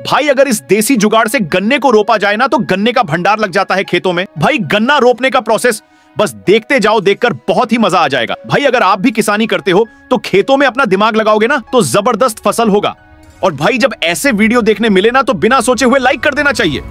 भाई, अगर इस देसी जुगाड़ से गन्ने को रोपा जाए ना तो गन्ने का भंडार लग जाता है खेतों में। भाई, गन्ना रोपने का प्रोसेस बस देखते जाओ, देखकर बहुत ही मज़ा आ जाएगा। भाई, अगर आप भी किसानी करते हो तो खेतों में अपना दिमाग लगाओगे ना तो ज़बरदस्त फ़सल होगा। और भाई, जब ऐसे वीडियो देखने मिले ना तो बिना सोचे हुए लाइक कर देना चाहिए।